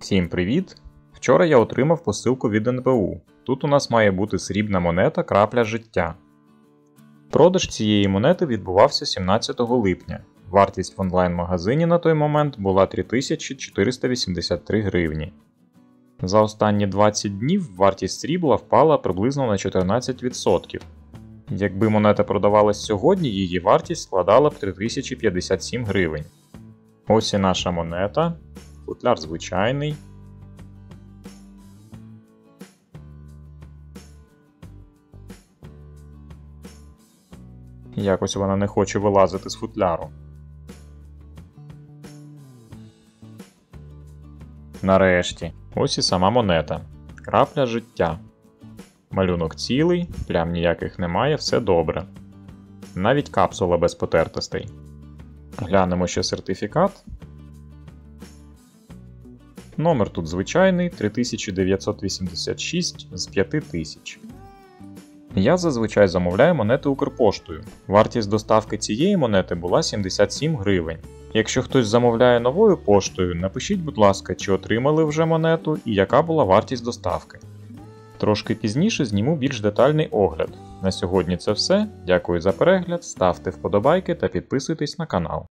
Всім привіт! Вчора я отримав посилку від НБУ. Тут у нас має бути срібна монета крапля життя. Продаж цієї монети відбувався 17 липня. Вартість в онлайн-магазині на той момент була 3483 гривні. За останні 20 днів вартість срібла впала приблизно на 14%. Якби монета продавалась сьогодні, її вартість складала б 3057 гривень. Ось і наша монета. Футляр звичайний. Якось вона не хоче вилазити з футляру. Нарешті, ось і сама монета. Крапля життя. Малюнок цілий, плям ніяких немає, все добре. Навіть капсула без потертостей. Глянемо ще сертифікат. Номер тут звичайний 3986 з 5000. Я зазвичай замовляю монети Укрпоштою. Вартість доставки цієї монети була 77 гривень. Якщо хтось замовляє новою поштою, напишіть, будь ласка, чи отримали вже монету і яка була вартість доставки. Трошки пізніше зніму більш детальний огляд. На сьогодні це все. Дякую за перегляд, ставте вподобайки та підписуйтесь на канал.